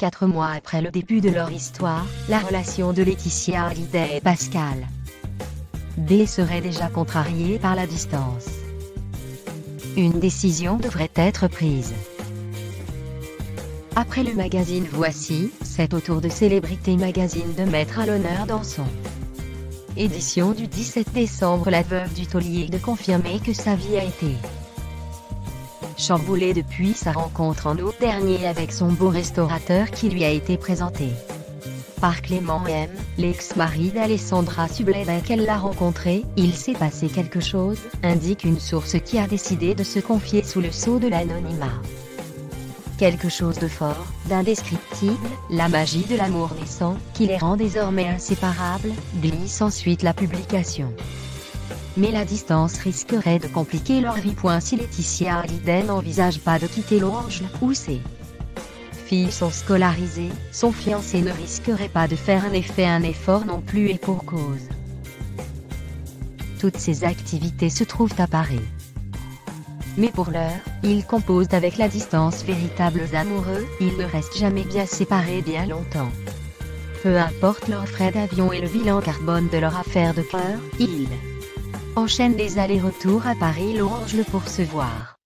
Quatre mois après le début de leur histoire, la relation de Laetitia Hallyday et Pascal B serait déjà contrariée par la distance. Une décision devrait être prise. Après le magazine Voici, c'est au tour de Célébrité Magazine de mettre à l'honneur dans son édition du 17 décembre la veuve du taulier de confirmer que sa vie a été chamboulée depuis sa rencontre en août dernier avec son beau restaurateur qui lui a été présenté par Clément M, l'ex-mari d'Alessandra Sublet qu'elle l'a rencontré, il s'est passé quelque chose, indique une source qui a décidé de se confier sous le sceau de l'anonymat. Quelque chose de fort, d'indescriptible, la magie de l'amour naissant, qui les rend désormais inséparables, glisse ensuite la publication. Mais la distance risquerait de compliquer leur vie. Si Laetitia Hallyday n'envisage pas de quitter l'Orange, où ses filles sont scolarisées, son fiancé ne risquerait pas de faire un effet un effort non plus et pour cause. Toutes ces activités se trouvent à Paris. Mais pour l'heure, ils composent avec la distance véritables amoureux, ils ne restent jamais bien séparés bien longtemps. Peu importe leur frais d'avion et le bilan carbone de leur affaire de cœur, ils enchaînent des allers-retours à Paris l'Orange pour se voir.